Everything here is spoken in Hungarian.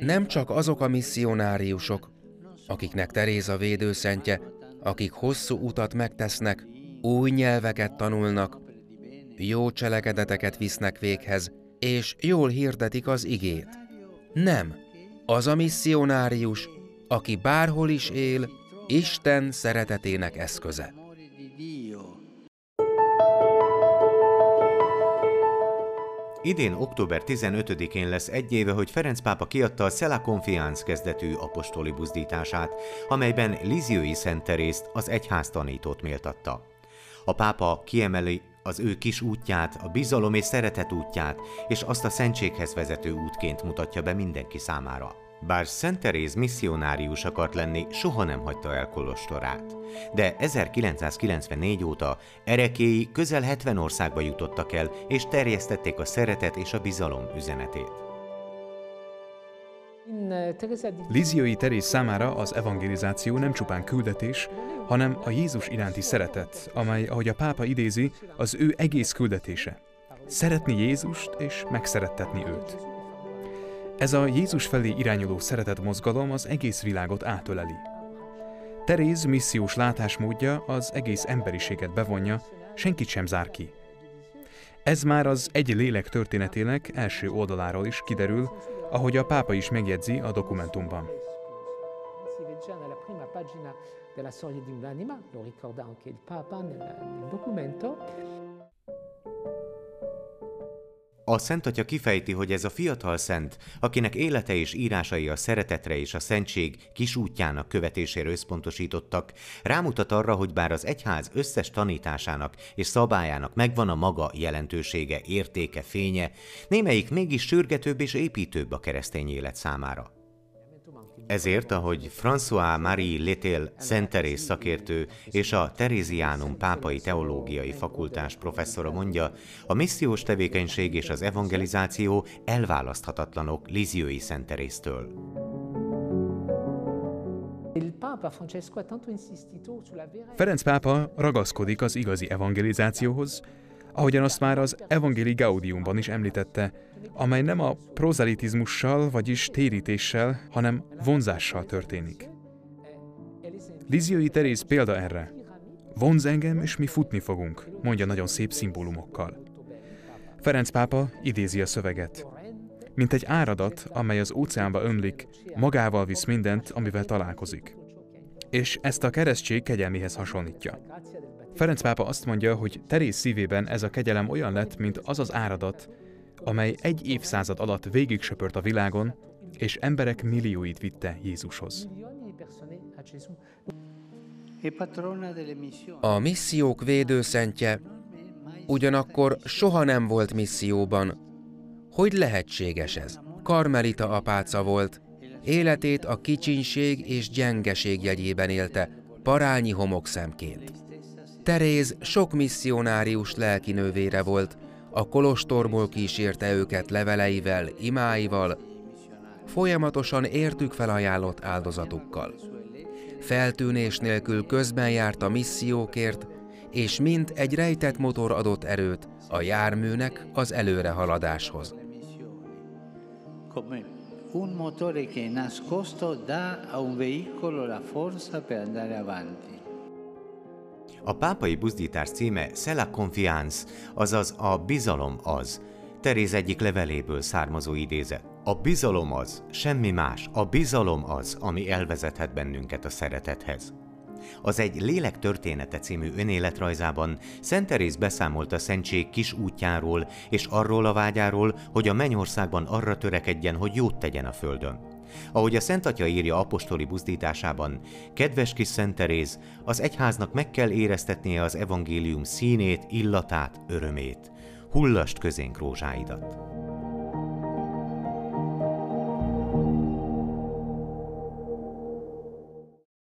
Nem csak azok a misszionáriusok, akiknek Teréza védőszentje, akik hosszú utat megtesznek, új nyelveket tanulnak, jó cselekedeteket visznek véghez, és jól hirdetik az igét. Nem, az a misszionárius, aki bárhol is él, Isten szeretetének eszköze. Idén október 15-én lesz egy éve, hogy Ferenc pápa kiadta a Szela Confiance kezdetű apostoli buzdítását, amelyben Liziói Szent Terészt, az egyház tanítót méltatta. A pápa kiemeli az ő kis útját, a bizalom és szeretet útját, és azt a szentséghez vezető útként mutatja be mindenki számára. Bár Szent Teréz misszionárius akart lenni, soha nem hagyta el kolostorát. De 1994 óta erekéi közel 70 országba jutottak el, és terjesztették a szeretet és a bizalom üzenetét. Liziói Teréz számára az evangelizáció nem csupán küldetés, hanem a Jézus iránti szeretet, amely, ahogy a pápa idézi, az ő egész küldetése. Szeretni Jézust és megszerettetni őt. Ez a Jézus felé irányuló szeretet mozgalom az egész világot átöleli. Teréz missziós látásmódja az egész emberiséget bevonja, senkit sem zár ki. Ez már az egy lélek történetének első oldaláról is kiderül, ahogy a pápa is megjegyzi a dokumentumban. A Szent Atya kifejti, hogy ez a fiatal szent, akinek élete és írásai a szeretetre és a szentség kis útjának követésére összpontosítottak, rámutat arra, hogy bár az egyház összes tanításának és szabályának megvan a maga jelentősége, értéke, fénye, némelyik mégis sürgetőbb és építőbb a keresztény élet számára. Ezért, ahogy François-Marie Letel Szenterész szakértő és a Teréziánum pápai teológiai fakultás professzora mondja, a missziós tevékenység és az evangelizáció elválaszthatatlanok Liziói Szenterésztől. Ferenc pápa ragaszkodik az igazi evangelizációhoz, ahogyan azt már az Evangeli Gaudiumban is említette, amely nem a prozelitizmussal, vagyis térítéssel, hanem vonzással történik. Liziói Teréz példa erre. Vonz engem, és mi futni fogunk, mondja nagyon szép szimbólumokkal. Ferenc pápa idézi a szöveget. Mint egy áradat, amely az óceánba ömlik, magával visz mindent, amivel találkozik. És ezt a keresztség kegyelméhez hasonlítja. Ferenc pápa azt mondja, hogy Teréz szívében ez a kegyelem olyan lett, mint az az áradat, amely egy évszázad alatt végig söpört a világon, és emberek millióit vitte Jézushoz. A missziók védőszentje ugyanakkor soha nem volt misszióban. Hogy lehetséges ez? Karmelita apáca volt, életét a kicsinség és gyengeség jegyében élte, parányi homokszemként. Teréz sok misszionárius lelkinővére volt, a kolostorból kísérte őket leveleivel, imáival, folyamatosan értük felajánlott áldozatukkal. Feltűnés nélkül közben járt a missziókért, és mint egy rejtett motor adott erőt a járműnek az előrehaladáshoz. un motore che nascosto dà a un veicolo la forza per andare avanti. A pápai buzdítás címe Sela Confiance, azaz a bizalom az. Teréz egyik leveléből származó idézet. A bizalom az, semmi más, a bizalom az, ami elvezethet bennünket a szeretethez. Az egy Lélek története című önéletrajzában Szent Teréz beszámolt a szentség kis útjáról és arról a vágyáról, hogy a mennyországban arra törekedjen, hogy jót tegyen a földön. Ahogy a Szent Atya írja apostoli buzdításában, kedves kis Szent Teréz, az egyháznak meg kell éreztetnie az evangélium színét, illatát, örömét. Hullast közénk rózsáidat!